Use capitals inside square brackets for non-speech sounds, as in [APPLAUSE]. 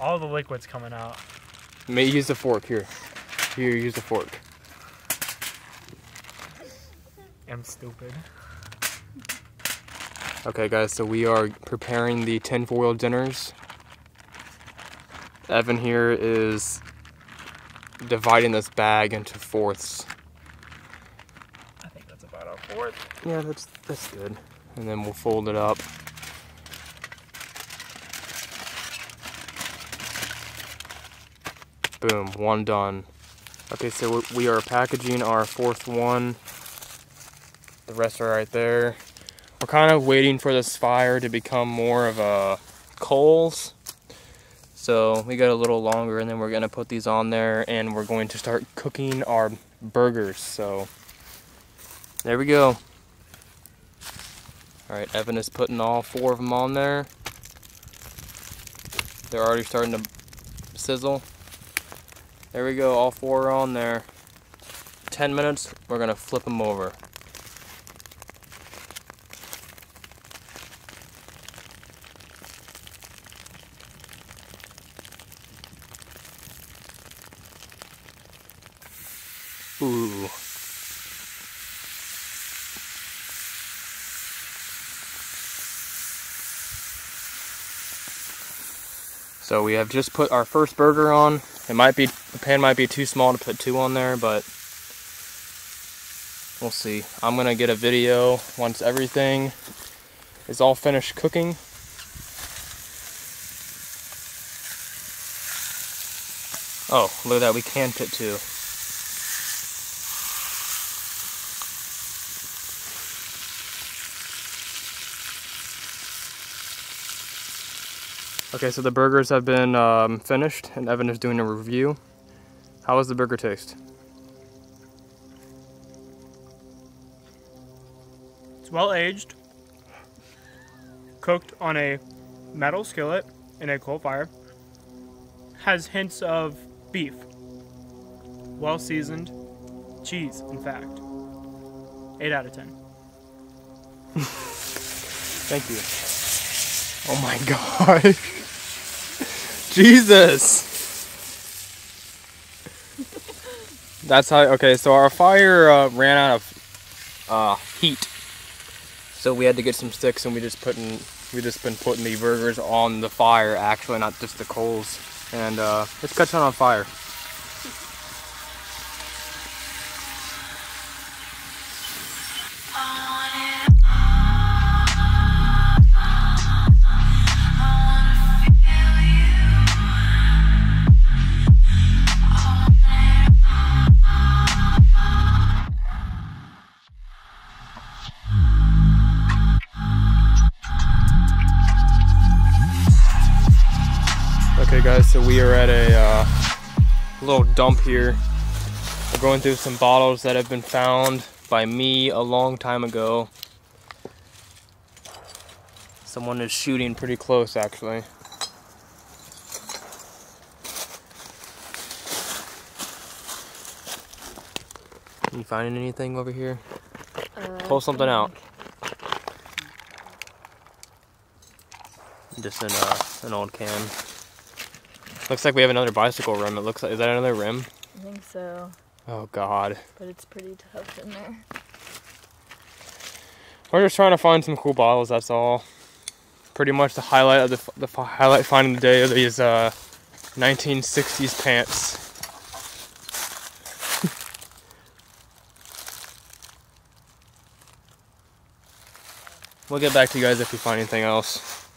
All the liquid's coming out. May use the fork here. Here, use the fork. I'm stupid. Okay, guys, so we are preparing the tinfoil dinners. Evan here is dividing this bag into fourths. I think that's about a fourth. Yeah, that's that's good. And then we'll fold it up. Boom, one done. Okay, so we are packaging our fourth one. The rest are right there. We're kind of waiting for this fire to become more of a coals. So we got a little longer and then we're gonna put these on there and we're going to start cooking our burgers. So there we go. All right, Evan is putting all four of them on there. They're already starting to sizzle. There we go, all four are on there. 10 minutes, we're gonna flip them over. Ooh. So we have just put our first burger on. It might be, the pan might be too small to put two on there, but we'll see. I'm gonna get a video once everything is all finished cooking. Oh, look at that, we can put two. Okay, so the burgers have been um, finished and Evan is doing a review. How does the burger taste? It's well aged, cooked on a metal skillet in a coal fire, has hints of beef, well seasoned, cheese, in fact. 8 out of 10. [LAUGHS] Thank you. Oh my [LAUGHS] god. Jesus. That's how, okay, so our fire uh, ran out of uh, heat. So we had to get some sticks and we just put in, we just been putting the burgers on the fire, actually, not just the coals. And uh, it's catching on fire. Okay guys, so we are at a uh, little dump here. We're going through some bottles that have been found by me a long time ago. Someone is shooting pretty close actually. You finding anything over here? Uh, Pull something out. Just in uh, an old can. Looks like we have another bicycle rim. It looks like is that another rim? I think so, Oh god. but it's pretty tough in there. We're just trying to find some cool bottles. That's all. Pretty much the highlight of the the highlight finding the day of these uh, 1960s pants. [LAUGHS] we'll get back to you guys if we find anything else.